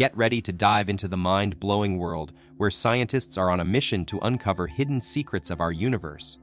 Get ready to dive into the mind-blowing world where scientists are on a mission to uncover hidden secrets of our universe.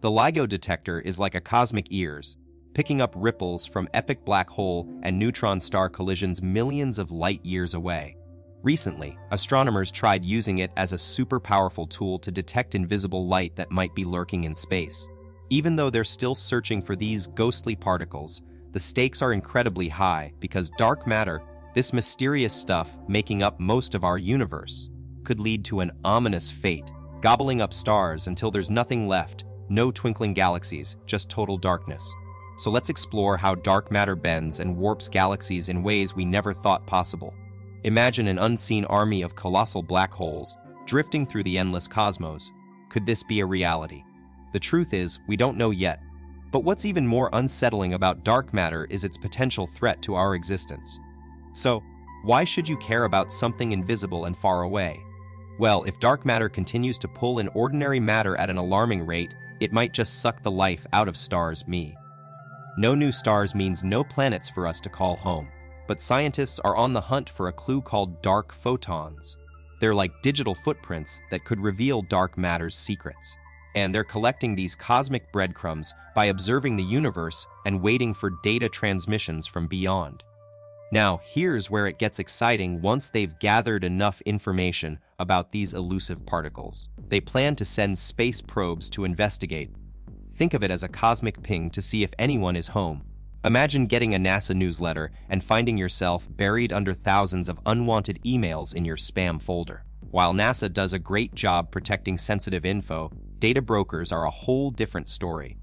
The LIGO detector is like a cosmic ears, picking up ripples from epic black hole and neutron star collisions millions of light years away. Recently, astronomers tried using it as a super powerful tool to detect invisible light that might be lurking in space. Even though they're still searching for these ghostly particles, the stakes are incredibly high because dark matter, this mysterious stuff making up most of our universe, could lead to an ominous fate, gobbling up stars until there's nothing left, no twinkling galaxies, just total darkness. So let's explore how dark matter bends and warps galaxies in ways we never thought possible. Imagine an unseen army of colossal black holes drifting through the endless cosmos. Could this be a reality? The truth is, we don't know yet. But what's even more unsettling about dark matter is its potential threat to our existence. So, why should you care about something invisible and far away? Well, if dark matter continues to pull in ordinary matter at an alarming rate, it might just suck the life out of stars me. No new stars means no planets for us to call home but scientists are on the hunt for a clue called dark photons. They're like digital footprints that could reveal dark matter's secrets. And they're collecting these cosmic breadcrumbs by observing the universe and waiting for data transmissions from beyond. Now, here's where it gets exciting once they've gathered enough information about these elusive particles. They plan to send space probes to investigate. Think of it as a cosmic ping to see if anyone is home Imagine getting a NASA newsletter and finding yourself buried under thousands of unwanted emails in your spam folder. While NASA does a great job protecting sensitive info, data brokers are a whole different story.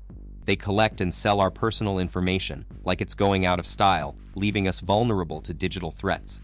They collect and sell our personal information like it's going out of style, leaving us vulnerable to digital threats.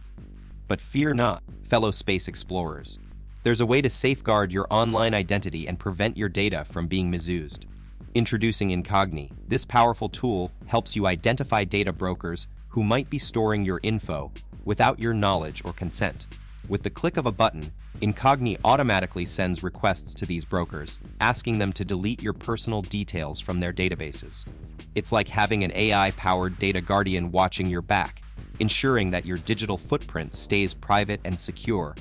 But fear not, fellow space explorers. There's a way to safeguard your online identity and prevent your data from being misused. Introducing Incogni, this powerful tool helps you identify data brokers who might be storing your info without your knowledge or consent. With the click of a button, Incogni automatically sends requests to these brokers, asking them to delete your personal details from their databases. It's like having an AI-powered data guardian watching your back, ensuring that your digital footprint stays private and secure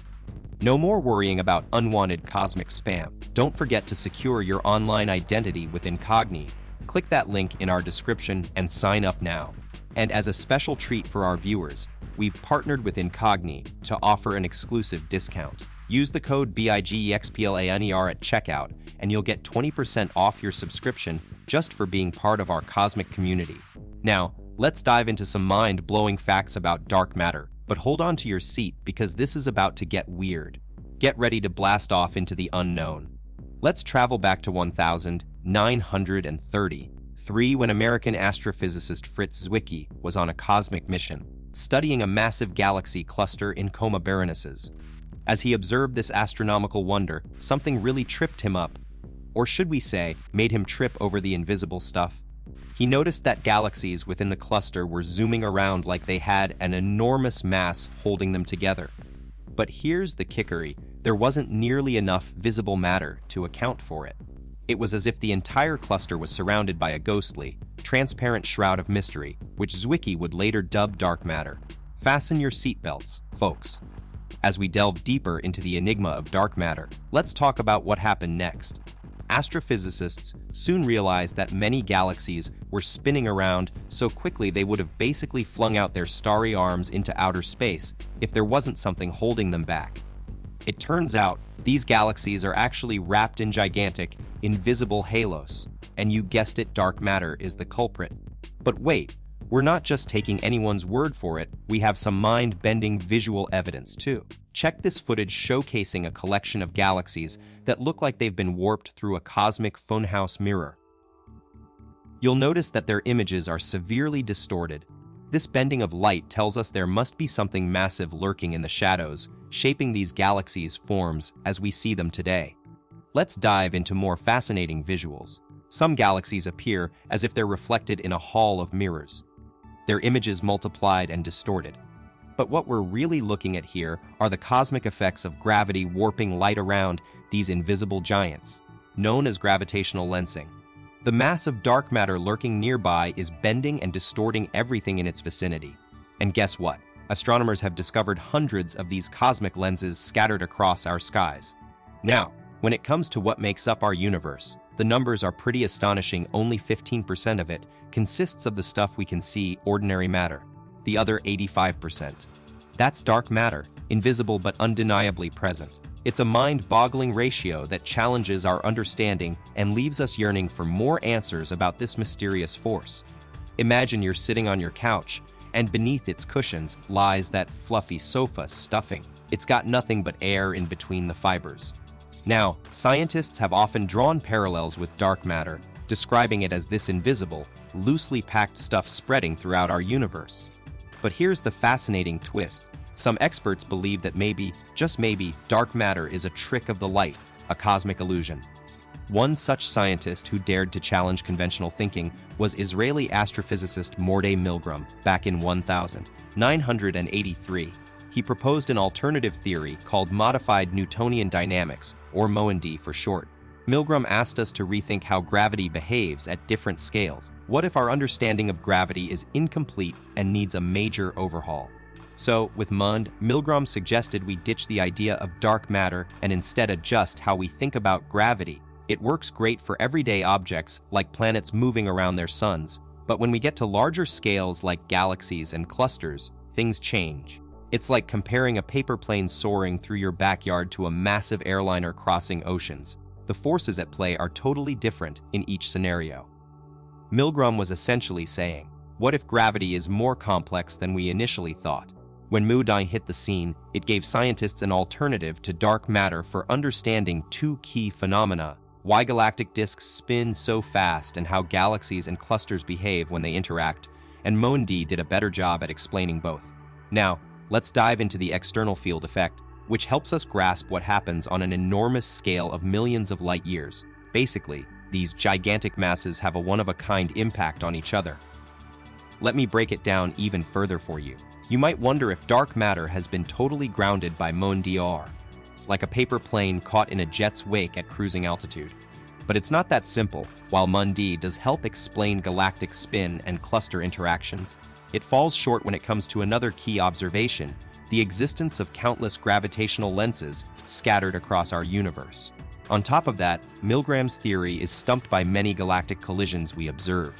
no more worrying about unwanted cosmic spam. Don't forget to secure your online identity with Incogni. Click that link in our description and sign up now. And as a special treat for our viewers, we've partnered with Incogni to offer an exclusive discount. Use the code BIGEXPLAINER at checkout, and you'll get 20% off your subscription just for being part of our cosmic community. Now, let's dive into some mind-blowing facts about dark matter. But hold on to your seat because this is about to get weird. Get ready to blast off into the unknown. Let's travel back to 1933 when American astrophysicist Fritz Zwicky was on a cosmic mission, studying a massive galaxy cluster in Coma Berenices. As he observed this astronomical wonder, something really tripped him up. Or should we say, made him trip over the invisible stuff? He noticed that galaxies within the cluster were zooming around like they had an enormous mass holding them together. But here's the kickery there wasn't nearly enough visible matter to account for it. It was as if the entire cluster was surrounded by a ghostly, transparent shroud of mystery, which Zwicky would later dub dark matter. Fasten your seatbelts, folks. As we delve deeper into the enigma of dark matter, let's talk about what happened next astrophysicists soon realized that many galaxies were spinning around so quickly they would have basically flung out their starry arms into outer space if there wasn't something holding them back. It turns out these galaxies are actually wrapped in gigantic, invisible halos, and you guessed it, dark matter is the culprit. But wait, we're not just taking anyone's word for it, we have some mind-bending visual evidence too. Check this footage showcasing a collection of galaxies that look like they've been warped through a cosmic funhouse mirror. You'll notice that their images are severely distorted. This bending of light tells us there must be something massive lurking in the shadows, shaping these galaxies' forms as we see them today. Let's dive into more fascinating visuals. Some galaxies appear as if they're reflected in a hall of mirrors their images multiplied and distorted. But what we're really looking at here are the cosmic effects of gravity warping light around these invisible giants, known as gravitational lensing. The mass of dark matter lurking nearby is bending and distorting everything in its vicinity. And guess what? astronomers have discovered hundreds of these cosmic lenses scattered across our skies. Now, when it comes to what makes up our universe, the numbers are pretty astonishing only 15% of it consists of the stuff we can see, ordinary matter. The other 85%. That's dark matter, invisible but undeniably present. It's a mind-boggling ratio that challenges our understanding and leaves us yearning for more answers about this mysterious force. Imagine you're sitting on your couch, and beneath its cushions lies that fluffy sofa stuffing. It's got nothing but air in between the fibers. Now, scientists have often drawn parallels with dark matter, describing it as this invisible, loosely packed stuff spreading throughout our universe. But here's the fascinating twist. Some experts believe that maybe, just maybe, dark matter is a trick of the light, a cosmic illusion. One such scientist who dared to challenge conventional thinking was Israeli astrophysicist Mordehai Milgrom back in 1983 he proposed an alternative theory called modified Newtonian dynamics, or MOND for short. Milgrom asked us to rethink how gravity behaves at different scales. What if our understanding of gravity is incomplete and needs a major overhaul? So, with MOND, Milgrom suggested we ditch the idea of dark matter and instead adjust how we think about gravity. It works great for everyday objects like planets moving around their suns, but when we get to larger scales like galaxies and clusters, things change. It's like comparing a paper plane soaring through your backyard to a massive airliner crossing oceans. The forces at play are totally different in each scenario. Milgrom was essentially saying, what if gravity is more complex than we initially thought? When MOND hit the scene, it gave scientists an alternative to dark matter for understanding two key phenomena why galactic disks spin so fast and how galaxies and clusters behave when they interact, and MOND did a better job at explaining both. Now, let's dive into the external field effect, which helps us grasp what happens on an enormous scale of millions of light years. Basically, these gigantic masses have a one-of-a-kind impact on each other. Let me break it down even further for you. You might wonder if dark matter has been totally grounded by MONDR, like a paper plane caught in a jet's wake at cruising altitude. But it's not that simple. While MOND does help explain galactic spin and cluster interactions, it falls short when it comes to another key observation, the existence of countless gravitational lenses scattered across our universe. On top of that, Milgrom's theory is stumped by many galactic collisions we observe.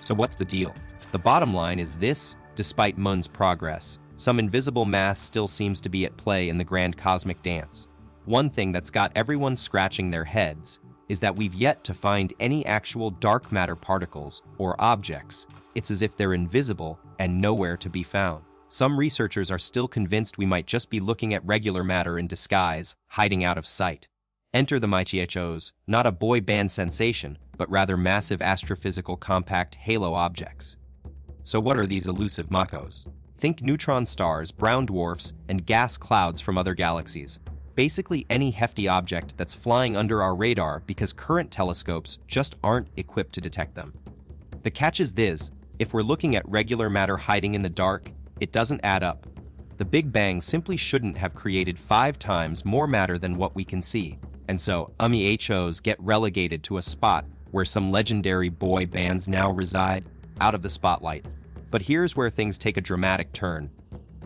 So what's the deal? The bottom line is this, despite MOND's progress, some invisible mass still seems to be at play in the grand cosmic dance. One thing that's got everyone scratching their heads is that we've yet to find any actual dark matter particles or objects. It's as if they're invisible and nowhere to be found. Some researchers are still convinced we might just be looking at regular matter in disguise, hiding out of sight. Enter the MACHOs, not a boy band sensation, but rather massive astrophysical compact halo objects. So what are these elusive MACHOs? Think neutron stars, brown dwarfs, and gas clouds from other galaxies basically any hefty object that's flying under our radar because current telescopes just aren't equipped to detect them. The catch is this, if we're looking at regular matter hiding in the dark, it doesn't add up. The Big Bang simply shouldn't have created five times more matter than what we can see, and so UMIHOs get relegated to a spot where some legendary boy bands now reside, out of the spotlight. But here's where things take a dramatic turn.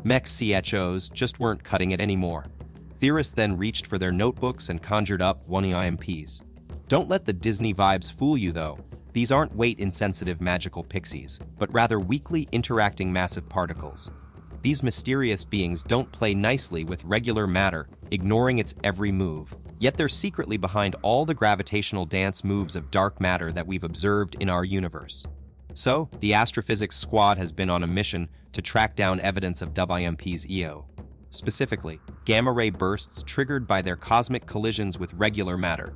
MACHOs just weren't cutting it anymore. Theorists then reached for their notebooks and conjured up WIMPs. Don't let the Disney vibes fool you, though. These aren't weight-insensitive magical pixies, but rather weakly interacting massive particles. These mysterious beings don't play nicely with regular matter, ignoring its every move. Yet they're secretly behind all the gravitational dance moves of dark matter that we've observed in our universe. So, the astrophysics squad has been on a mission to track down evidence of WIMP's EO. Specifically, gamma-ray bursts triggered by their cosmic collisions with regular matter.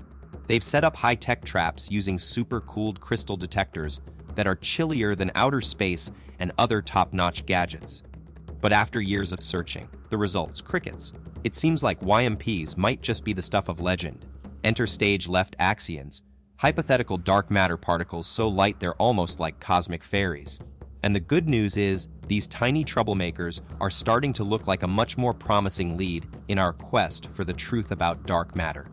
They've set up high-tech traps using super-cooled crystal detectors that are chillier than outer space and other top-notch gadgets. But after years of searching, the results crickets. It seems like WIMPs might just be the stuff of legend. Enter stage left axions, hypothetical dark matter particles so light they're almost like cosmic fairies. And the good news is, these tiny troublemakers are starting to look like a much more promising lead in our quest for the truth about dark matter.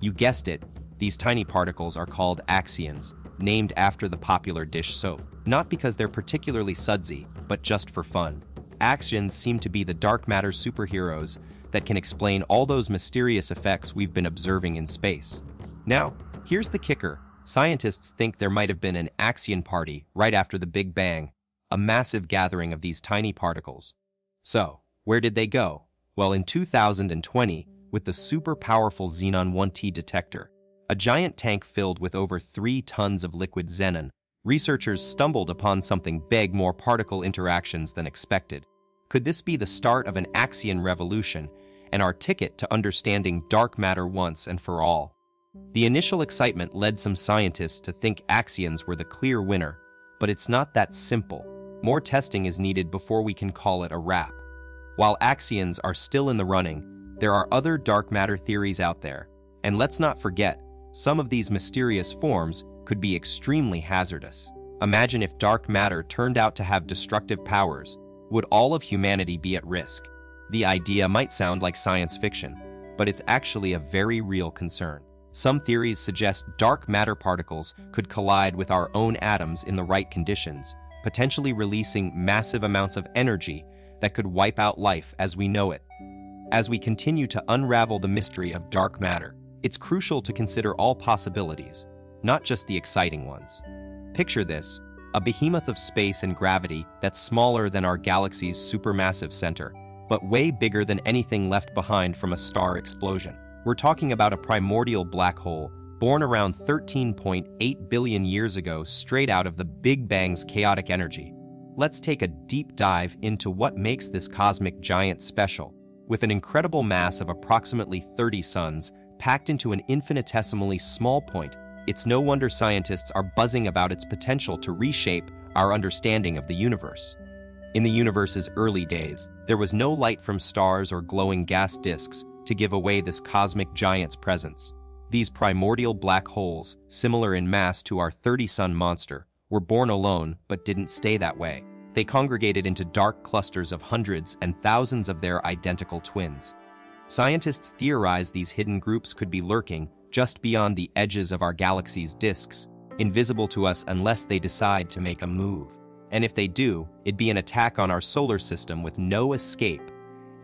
You guessed it, these tiny particles are called axions, named after the popular dish soap. Not because they're particularly sudsy, but just for fun. Axions seem to be the dark matter superheroes that can explain all those mysterious effects we've been observing in space. Now, here's the kicker. Scientists think there might have been an Axion party right after the Big Bang, a massive gathering of these tiny particles. So, where did they go? Well, in 2020, with the super powerful Xenon 1T detector, a giant tank filled with over three tons of liquid xenon, researchers stumbled upon something big more particle interactions than expected. Could this be the start of an Axion revolution and our ticket to understanding dark matter once and for all? The initial excitement led some scientists to think axions were the clear winner, but it's not that simple. More testing is needed before we can call it a wrap. While axions are still in the running, there are other dark matter theories out there, and let's not forget, some of these mysterious forms could be extremely hazardous. Imagine if dark matter turned out to have destructive powers, would all of humanity be at risk? The idea might sound like science fiction, but it's actually a very real concern. Some theories suggest dark matter particles could collide with our own atoms in the right conditions, potentially releasing massive amounts of energy that could wipe out life as we know it. As we continue to unravel the mystery of dark matter, it's crucial to consider all possibilities, not just the exciting ones. Picture this, a behemoth of space and gravity that's smaller than our galaxy's supermassive center, but way bigger than anything left behind from a star explosion. We're talking about a primordial black hole born around 13.8 billion years ago straight out of the Big Bang's chaotic energy. Let's take a deep dive into what makes this cosmic giant special. With an incredible mass of approximately 30 suns packed into an infinitesimally small point, it's no wonder scientists are buzzing about its potential to reshape our understanding of the universe. In the universe's early days, there was no light from stars or glowing gas disks to give away this cosmic giant's presence. These primordial black holes, similar in mass to our 30-sun monster, were born alone but didn't stay that way. They congregated into dark clusters of hundreds and thousands of their identical twins. Scientists theorize these hidden groups could be lurking just beyond the edges of our galaxy's disks, invisible to us unless they decide to make a move. And if they do, it'd be an attack on our solar system with no escape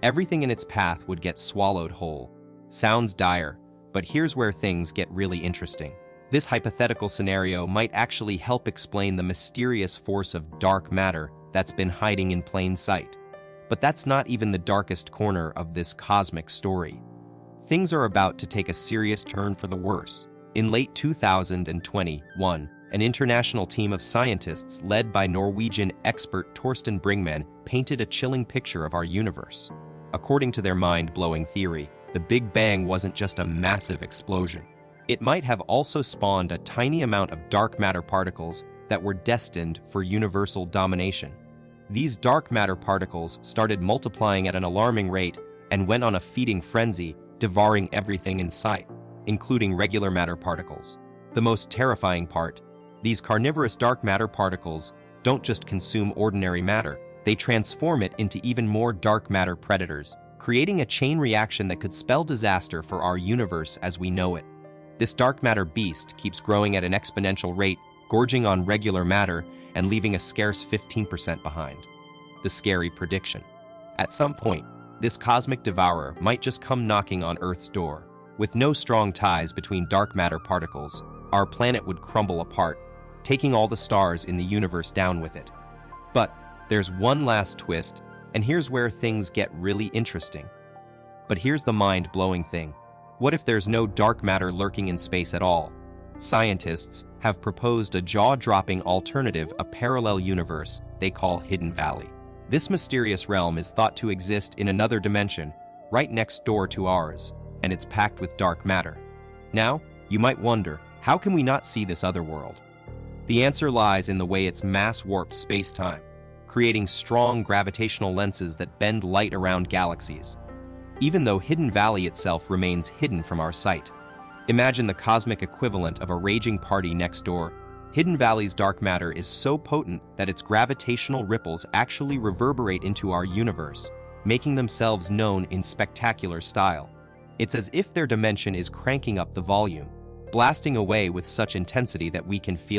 Everything in its path would get swallowed whole. Sounds dire, but here's where things get really interesting. This hypothetical scenario might actually help explain the mysterious force of dark matter that's been hiding in plain sight. But that's not even the darkest corner of this cosmic story. Things are about to take a serious turn for the worse. In late 2021, an international team of scientists led by Norwegian expert Torsten Bringmann painted a chilling picture of our universe. According to their mind-blowing theory, the Big Bang wasn't just a massive explosion. It might have also spawned a tiny amount of dark matter particles that were destined for universal domination. These dark matter particles started multiplying at an alarming rate and went on a feeding frenzy, devouring everything in sight, including regular matter particles. The most terrifying part, these carnivorous dark matter particles don't just consume ordinary matter, they transform it into even more dark matter predators, creating a chain reaction that could spell disaster for our universe as we know it. This dark matter beast keeps growing at an exponential rate, gorging on regular matter and leaving a scarce 15% behind. The scary prediction. At some point, this cosmic devourer might just come knocking on Earth's door. With no strong ties between dark matter particles, our planet would crumble apart, taking all the stars in the universe down with it. But there's one last twist, and here's where things get really interesting. But here's the mind-blowing thing. What if there's no dark matter lurking in space at all? Scientists have proposed a jaw-dropping alternative, a parallel universe they call Hidden Valley. This mysterious realm is thought to exist in another dimension, right next door to ours, and it's packed with dark matter. Now, you might wonder, how can we not see this other world? The answer lies in the way it's mass-warped space-time creating strong gravitational lenses that bend light around galaxies, even though Hidden Valley itself remains hidden from our sight. Imagine the cosmic equivalent of a raging party next door. Hidden Valley's dark matter is so potent that its gravitational ripples actually reverberate into our universe, making themselves known in spectacular style. It's as if their dimension is cranking up the volume, blasting away with such intensity that we can feel